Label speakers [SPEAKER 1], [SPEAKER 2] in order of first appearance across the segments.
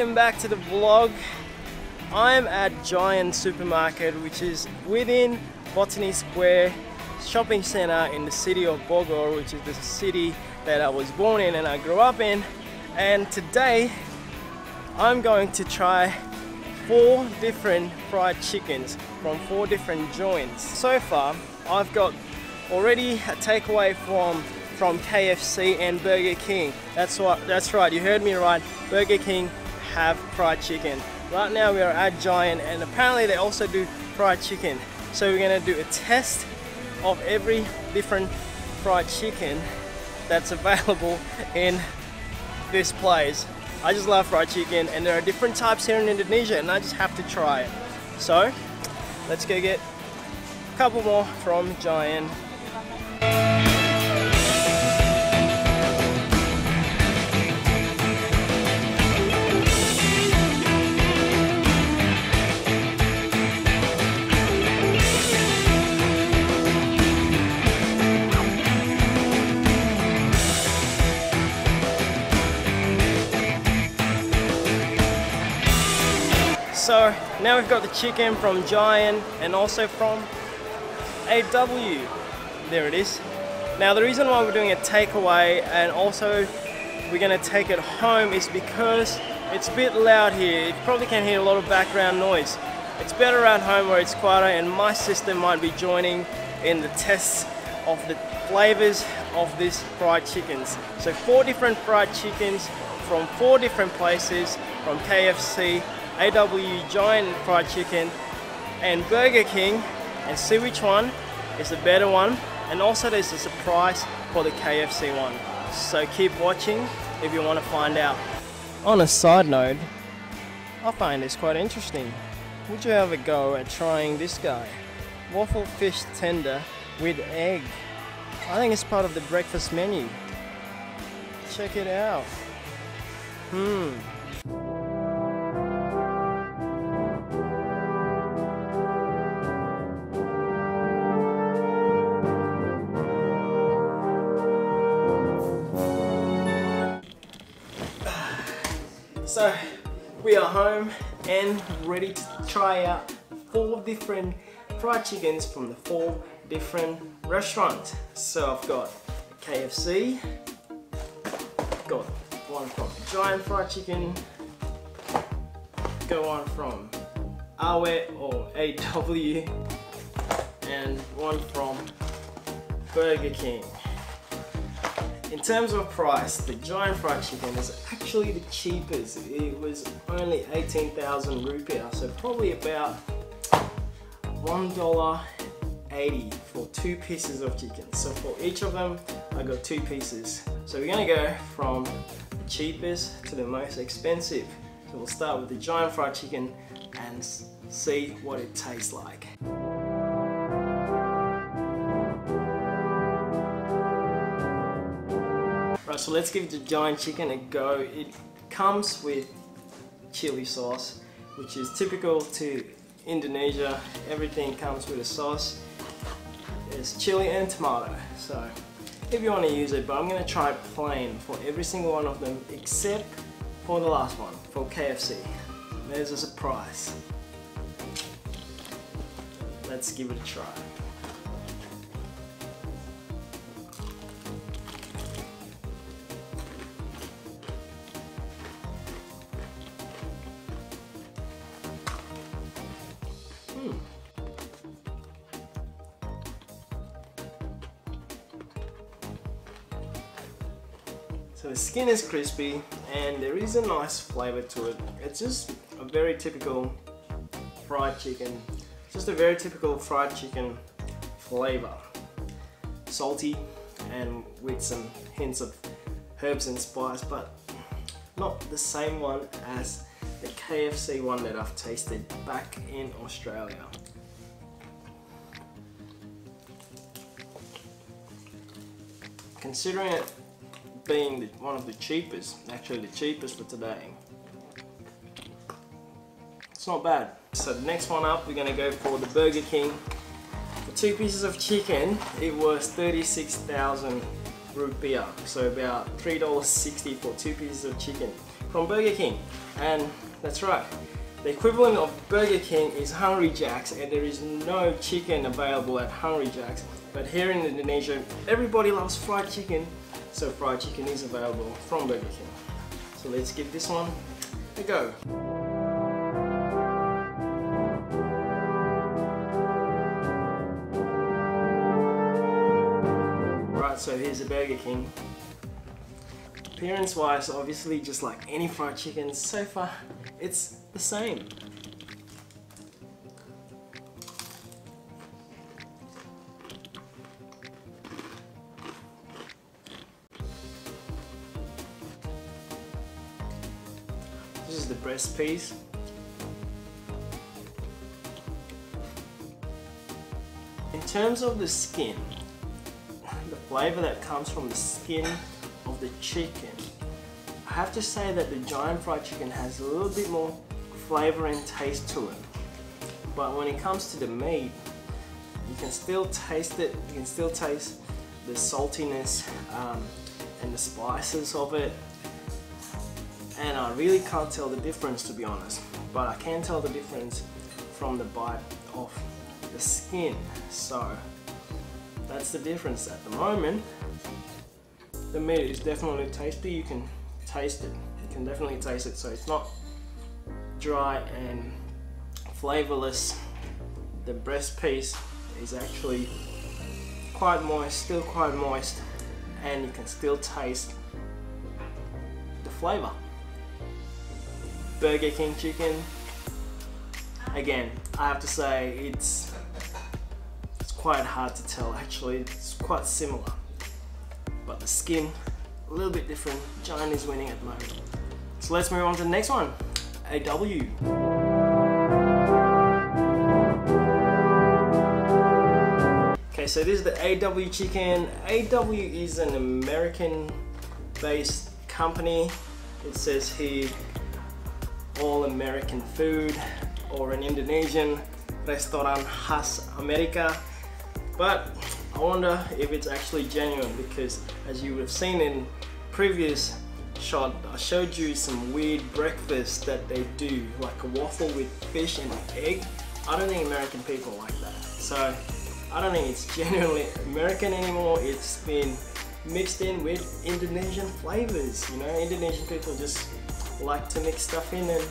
[SPEAKER 1] welcome back to the vlog. I'm at Giant Supermarket which is within Botani Square shopping center in the city of Bogor which is the city that I was born in and I grew up in and today I'm going to try four different fried chickens from four different joints. So far I've got already a takeaway from from KFC and Burger King. That's what that's right, you heard me right. Burger King have fried chicken. Right now we are at Giant and apparently they also do fried chicken. So we're gonna do a test of every different fried chicken that's available in this place. I just love fried chicken and there are different types here in Indonesia and I just have to try it. So let's go get a couple more from Giant we've got the chicken from Giant and also from AW. There it is. Now the reason why we're doing a takeaway and also we're gonna take it home is because it's a bit loud here. You probably can hear a lot of background noise. It's better at home where it's quieter and my sister might be joining in the tests of the flavors of these fried chickens. So four different fried chickens from four different places from KFC, AW Giant Fried Chicken and Burger King and see which one is the better one and also there's a surprise for the KFC one. So keep watching if you want to find out. On a side note, I find this quite interesting. Would you have a go at trying this guy? Waffle fish tender with egg. I think it's part of the breakfast menu. Check it out. Hmm. Ready to try out four different fried chickens from the four different restaurants. So I've got KFC, got one from Giant Fried Chicken, got one from Awe or AW, and one from Burger King. In terms of price, the Giant Fried Chicken is actually the cheapest. It was only 18,000 rupiah, so probably about $1.80 for two pieces of chicken. So for each of them, I got two pieces. So we're gonna go from the cheapest to the most expensive. So we'll start with the Giant Fried Chicken and see what it tastes like. So let's give the giant chicken a go. It comes with chili sauce, which is typical to Indonesia. Everything comes with a sauce. It's chili and tomato. So if you want to use it, but I'm going to try plain for every single one of them except for the last one, for KFC. There's a surprise. Let's give it a try. Skin is crispy and there is a nice flavor to it. It's just a very typical fried chicken. Just a very typical fried chicken flavor. Salty and with some hints of herbs and spice, but not the same one as the KFC one that I've tasted back in Australia. Considering it being the, one of the cheapest, actually the cheapest for today. It's not bad. So the next one up, we're gonna go for the Burger King. For two pieces of chicken, it was 36,000 rupiah, so about $3.60 for two pieces of chicken. from Burger King. And that's right, the equivalent of Burger King is Hungry Jack's and there is no chicken available at Hungry Jack's. But here in Indonesia, everybody loves fried chicken, so fried chicken is available from Burger King. So let's give this one a go. Right, so here's a Burger King. Appearance wise, obviously just like any fried chicken, so far it's the same. Piece. In terms of the skin, the flavor that comes from the skin of the chicken, I have to say that the giant fried chicken has a little bit more flavor and taste to it. But when it comes to the meat, you can still taste it, you can still taste the saltiness um, and the spices of it. And I really can't tell the difference to be honest, but I can tell the difference from the bite of the skin. So that's the difference at the moment. The meat is definitely tasty, you can taste it. You can definitely taste it, so it's not dry and flavorless. The breast piece is actually quite moist, still quite moist, and you can still taste the flavor. Burger King chicken, again, I have to say it's it's quite hard to tell actually. It's quite similar, but the skin a little bit different. Giant is winning at the moment. So let's move on to the next one. AW. Okay, so this is the AW chicken. AW is an American based company. It says here all American food or an Indonesian restaurant has America. But I wonder if it's actually genuine because as you have seen in previous shot, I showed you some weird breakfast that they do, like a waffle with fish and egg. I don't think American people like that. So I don't think it's genuinely American anymore. It's been mixed in with Indonesian flavors. You know, Indonesian people just like to mix stuff in and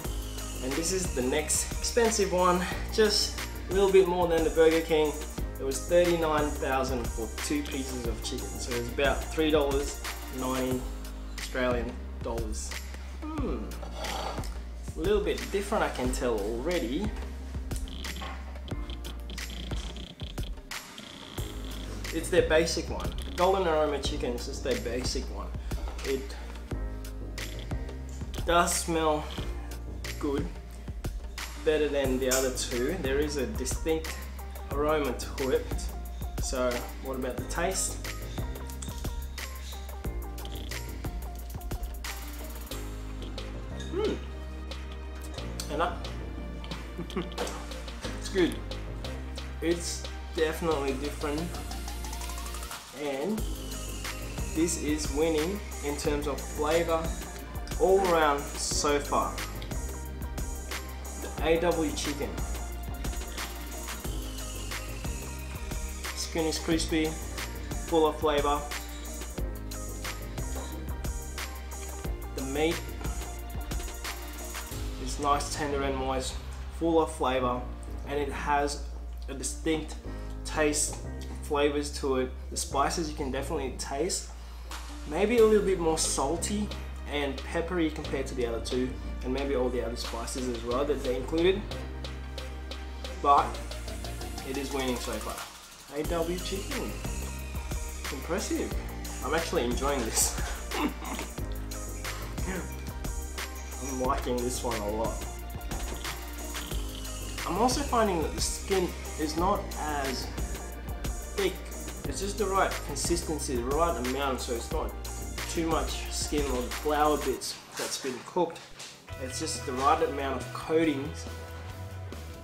[SPEAKER 1] and this is the next expensive one just a little bit more than the Burger King. It was 39,000 for two pieces of chicken so it's about three dollars 90 Australian dollars. Hmm a little bit different I can tell already. It's their basic one. Golden aroma chicken is just their basic one. It does smell good, better than the other two. There is a distinct aroma to it. So what about the taste? Hmm. And up. it's good. It's definitely different and this is winning in terms of flavor all around so far. The AW chicken. Skin is crispy, full of flavor. The meat is nice, tender and moist, full of flavor, and it has a distinct taste, flavors to it. The spices you can definitely taste. Maybe a little bit more salty and peppery compared to the other two and maybe all the other spices as well that they included. But it is winning so far. AW chicken. Impressive. I'm actually enjoying this. I'm liking this one a lot. I'm also finding that the skin is not as thick. It's just the right consistency the right amount so it's not too much skin or the flour bits that's been cooked. It's just the right amount of coatings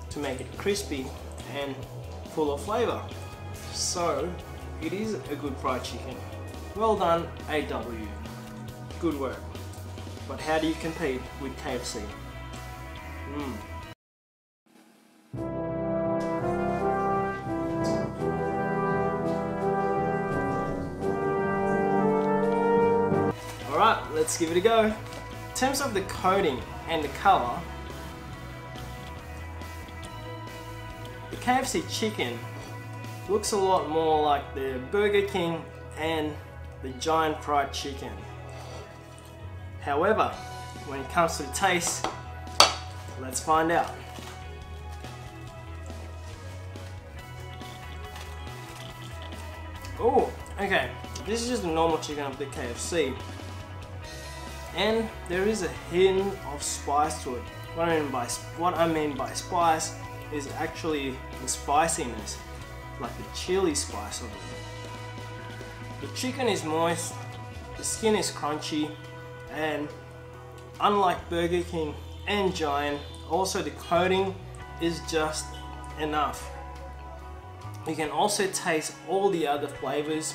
[SPEAKER 1] to make it crispy and full of flavor. So it is a good fried chicken. Well done AW. Good work. but how do you compete with KFC? Mm. Let's give it a go. In terms of the coating and the color, the KFC chicken looks a lot more like the Burger King and the giant fried chicken. However, when it comes to the taste, let's find out. Oh, okay. This is just a normal chicken of the KFC. And there is a hint of spice to it. What I mean by what I mean by spice is actually the spiciness, like the chili spice of it. The chicken is moist, the skin is crunchy, and unlike Burger King and Giant, also the coating is just enough. You can also taste all the other flavors,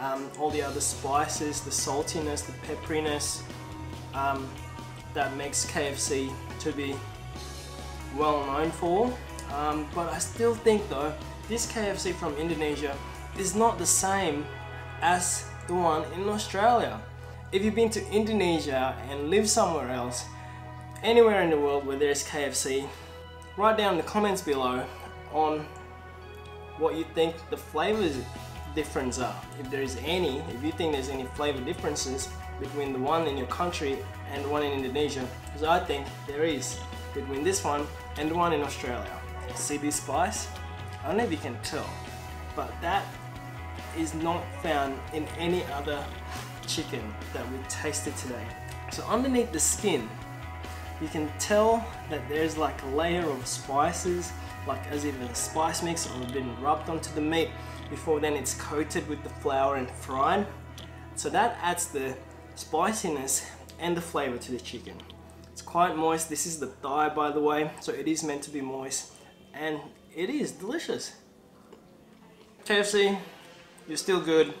[SPEAKER 1] um, all the other spices, the saltiness, the pepperiness um, that makes KFC to be well known for. Um, but I still think though, this KFC from Indonesia is not the same as the one in Australia. If you've been to Indonesia and live somewhere else, anywhere in the world where there's KFC, write down in the comments below on what you think the flavors difference are. If there is any, if you think there's any flavor differences between the one in your country and the one in Indonesia, because I think there is between this one and the one in Australia. See this spice? I don't know if you can tell, but that is not found in any other chicken that we tasted today. So underneath the skin, you can tell that there's like a layer of spices, like as if a spice mix or been rubbed onto the meat before then it's coated with the flour and fried. So that adds the spiciness and the flavor to the chicken. It's quite moist. This is the thigh by the way, so it is meant to be moist and it is delicious. KFC, you're still good.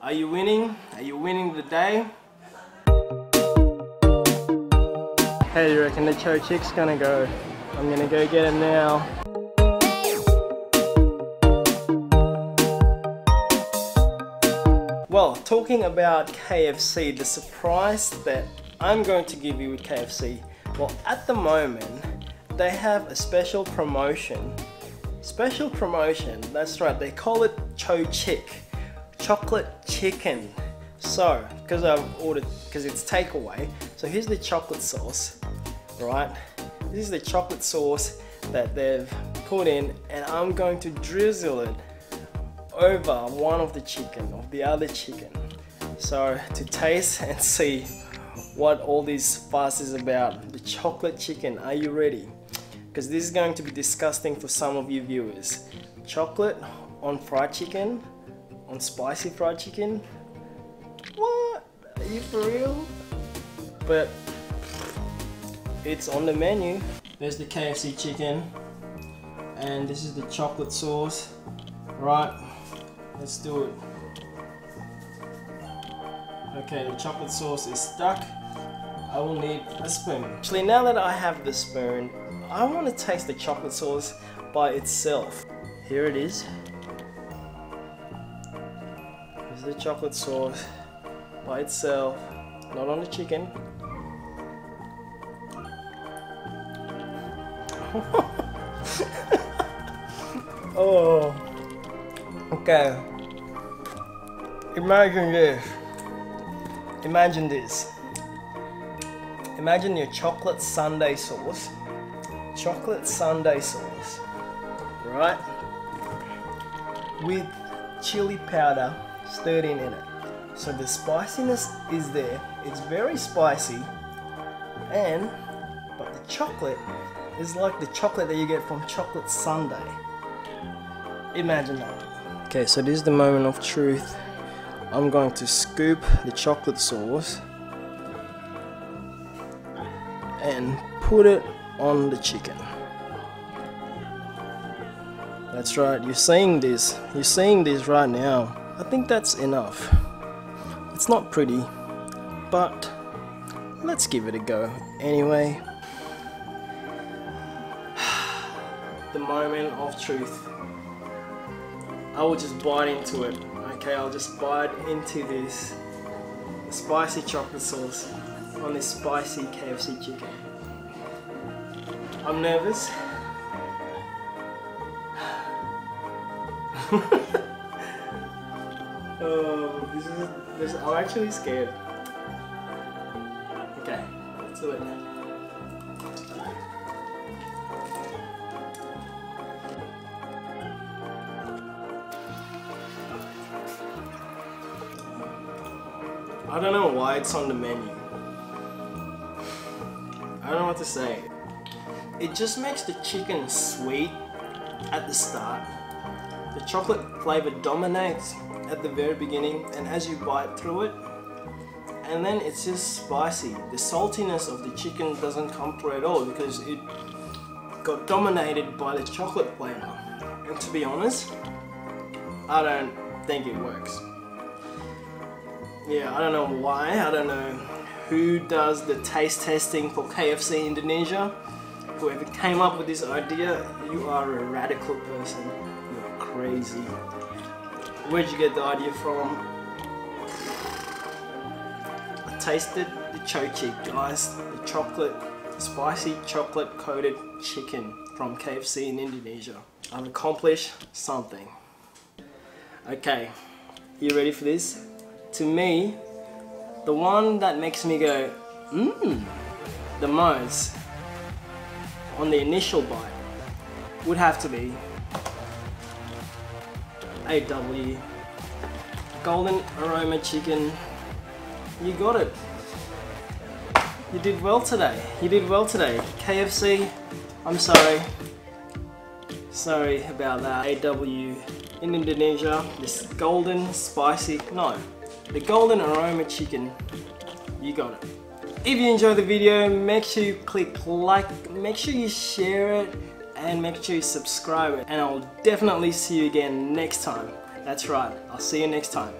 [SPEAKER 1] Are you winning? Are you winning the day? Hey, you reckon the Chochic's gonna go? I'm gonna go get him now. Talking about KFC, the surprise that I'm going to give you with KFC, well, at the moment, they have a special promotion. Special promotion, that's right, they call it Chochic chocolate chicken. So, because I've ordered, because it's takeaway, so here's the chocolate sauce, right? This is the chocolate sauce that they've put in, and I'm going to drizzle it over one of the chicken, of the other chicken. So, to taste and see what all this fuss is about. The chocolate chicken, are you ready? Because this is going to be disgusting for some of you viewers. Chocolate on fried chicken on spicy fried chicken. What? Are you for real? But it's on the menu. There's the KFC chicken and this is the chocolate sauce. Right, let's do it. Okay, the chocolate sauce is stuck. I will need a spoon. Actually, now that I have the spoon, I want to taste the chocolate sauce by itself. Here it is This is the chocolate sauce by itself, not on the chicken. oh, okay. Imagine this. Imagine this. Imagine your chocolate sundae sauce. Chocolate sundae sauce, right? With chili powder stirred in it. So the spiciness is there. It's very spicy, and but the chocolate is like the chocolate that you get from chocolate sundae. Imagine that. Okay, so this is the moment of truth. I'm going to scoop the chocolate sauce and put it on the chicken. That's right, you're seeing this. You're seeing this right now. I think that's enough. It's not pretty, but let's give it a go anyway. the moment of truth. I will just bite into it. Okay, I'll just bite into this spicy chocolate sauce on this spicy KFC chicken. I'm nervous. oh, this is, this, I'm actually scared. I don't know why it's on the menu. I don't know what to say. It just makes the chicken sweet at the start. The chocolate flavor dominates at the very beginning and as you bite through it, and then it's just spicy. The saltiness of the chicken doesn't come through at all because it got dominated by the chocolate flavor. And to be honest, I don't think it works. Yeah, I don't know why, I don't know who does the taste testing for KFC Indonesia. Whoever came up with this idea, you are a radical person. You're crazy. Where'd you get the idea from? I tasted the chochi, guys. The chocolate, spicy chocolate coated chicken from KFC in Indonesia. I've accomplished something. Okay, you ready for this? To me, the one that makes me go, mmm, the most on the initial bite would have to be AW Golden Aroma Chicken. You got it. You did well today. You did well today. KFC, I'm sorry. Sorry about that. AW in Indonesia, this golden spicy, no, the golden aroma chicken. You got it. If you enjoyed the video make sure you click like make sure you share it and make sure you subscribe. And I'll definitely see you again next time. That's right. I'll see you next time